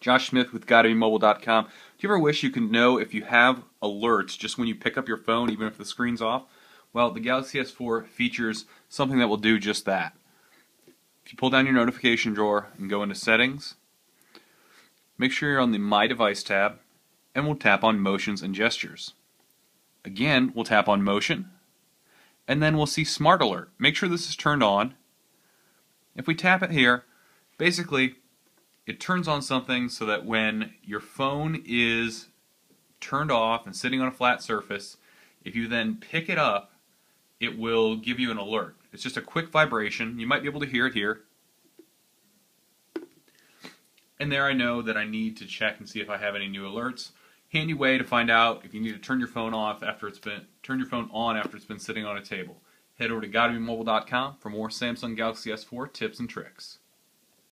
Josh Smith with GottaBeMobile.com. Do you ever wish you could know if you have alerts just when you pick up your phone, even if the screen's off? Well, the Galaxy S4 features something that will do just that. If you pull down your notification drawer and go into Settings, make sure you're on the My Device tab, and we'll tap on Motions and Gestures. Again, we'll tap on Motion, and then we'll see Smart Alert. Make sure this is turned on. If we tap it here, basically it turns on something so that when your phone is turned off and sitting on a flat surface, if you then pick it up, it will give you an alert. It's just a quick vibration. You might be able to hear it here. And there I know that I need to check and see if I have any new alerts. Handy way to find out if you need to turn your phone off after it's been turn your phone on after it's been sitting on a table. Head over to GottaBeMobile.com for more Samsung Galaxy S4 tips and tricks.